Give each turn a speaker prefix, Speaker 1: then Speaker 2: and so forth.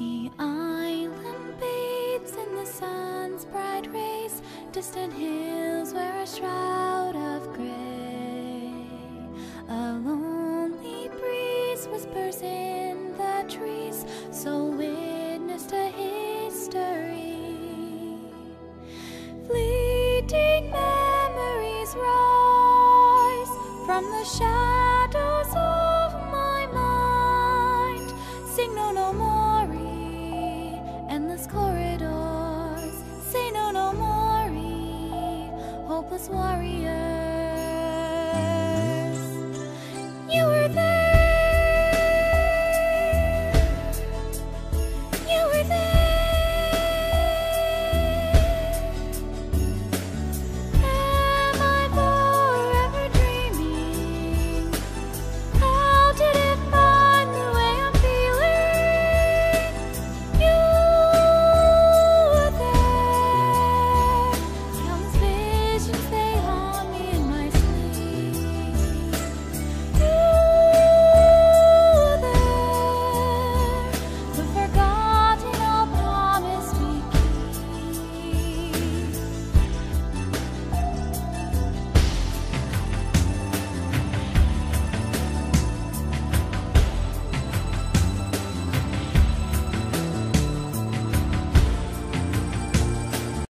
Speaker 1: The island bathes in the sun's bright rays, distant hills wear a shroud of gray. A lonely breeze whispers in the trees, so witness to history. Fleeting memories rise from the shadows corridors. Say